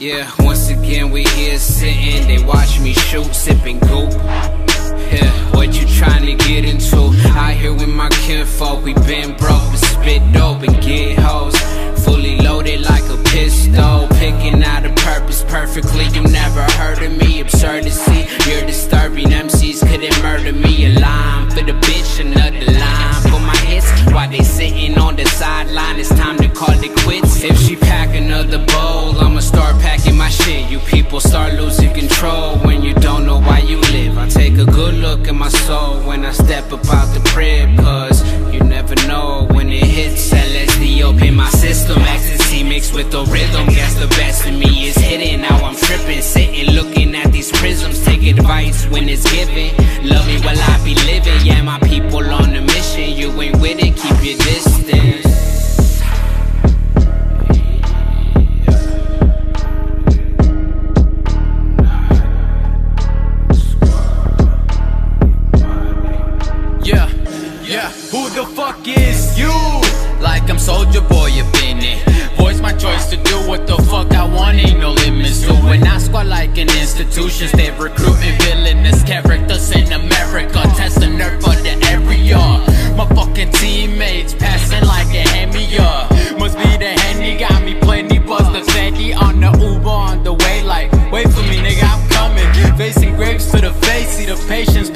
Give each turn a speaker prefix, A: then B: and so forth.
A: Yeah, once again we here sitting, they watch me shoot, sipping goop. Yeah, what you trying to get into? Out here with my kinfolk, we been broke, but spit dope and get hoes. Fully loaded like a pistol, picking out a purpose perfectly. You never heard of me, absurdity. You're disturbing MCs, couldn't murder me. A line for the bitch, another line for my hits. While they sitting on the sideline, it's time to call it quits. If she pack another bowl, I'ma start packing my shit. You people start losing control when you don't know why you live. I take a good look at my soul when I step up out the crib, cause you never know when it hits. LSD up in my system, ecstasy mixed with the rhythm. Guess the best of me is hidden. Now I'm tripping, sitting, looking at these prisms. Take advice when it's given. Love me while I be living. Yeah, my people on a mission. You ain't with it, keep your distance.
B: Who the fuck is you? Like I'm soldier boy you been it. Voice my choice to do what the fuck I want Ain't no limits So when I squat
A: like an institution
B: Stay recruiting villainous characters
A: in
B: America. Test the nerve for the area. My fucking teammates passing like a hemi Must be the handy got me plenty buzz the sandy On the Uber on the way. Like Wait for me nigga I'm coming. Facing grapes to the face See the patience